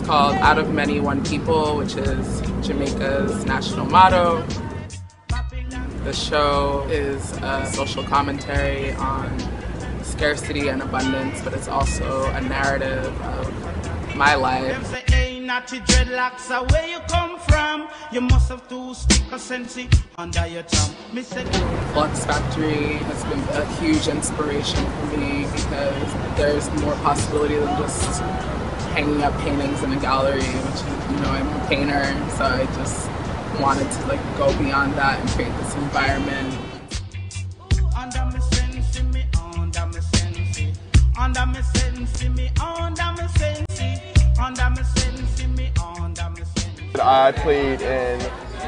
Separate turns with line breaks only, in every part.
called Out of Many One People, which is Jamaica's national motto. The show is a social commentary on scarcity and abundance, but it's also a narrative of my life.
You come from. You must have two sticker sensi under your tongue.
Flux Factory has been a huge inspiration for me because there's more possibility than just hanging up paintings in a gallery, which you know I'm a painter, so I just wanted to like go beyond that and create this environment.
Under me sensi, me under me sensi, under me sensi, me sensi.
I played in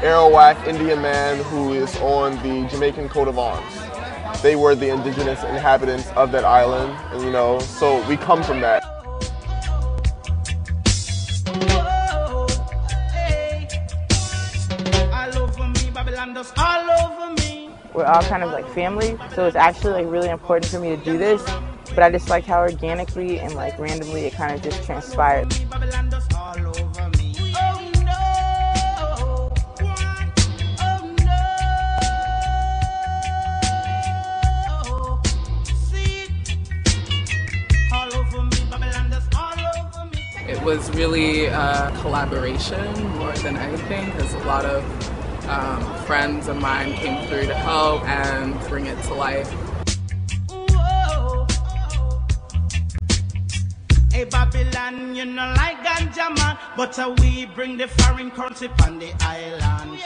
Arawak Indian man who is on the Jamaican coat of arms. They were the indigenous inhabitants of that island, and you know, so we come from that.
We're all kind of like family. So it's actually like really important for me to do this. But I just like how organically and like randomly it kind of just transpired.
Was really a collaboration more than anything because a lot of um, friends of mine came through to help and bring it to life.
Whoa. Hey Babylon, you know like ganja man, but uh, we bring the foreign currency on the island.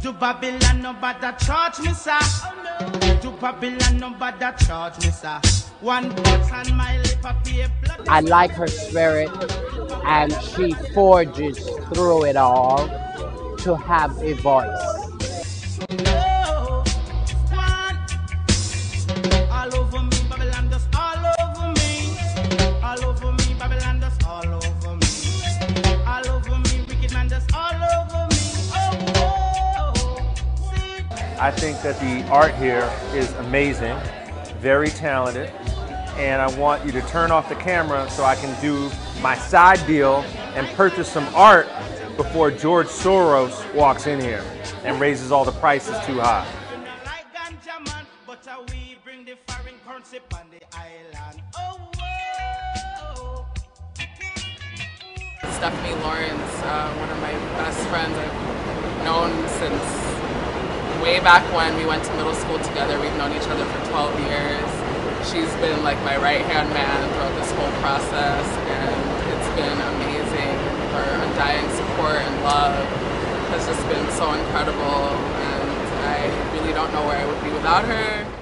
Do Babylon no bother charge me, sir? Do Babylon no bother charge me, sir? One pot on my lip, I pay blood.
I like her spirit, and she forges through it all to have a voice.
Whoa. One. All over me, Babylon just all over me. All over me, Babylon just all over me. All over me, wicked man just all over me. Oh, whoa. See?
I think that the art here is amazing, very talented, and I want you to turn off the camera so I can do my side deal and purchase some art before George Soros walks in here and raises all the prices too high.
Stephanie Lawrence, uh, one of my best friends I've known since way back when we went to middle school together. We've known each other for 12 years. She's been like my right hand man throughout this whole process, and been amazing. Her undying support and love has just been so incredible, and I really don't know where I would be without her.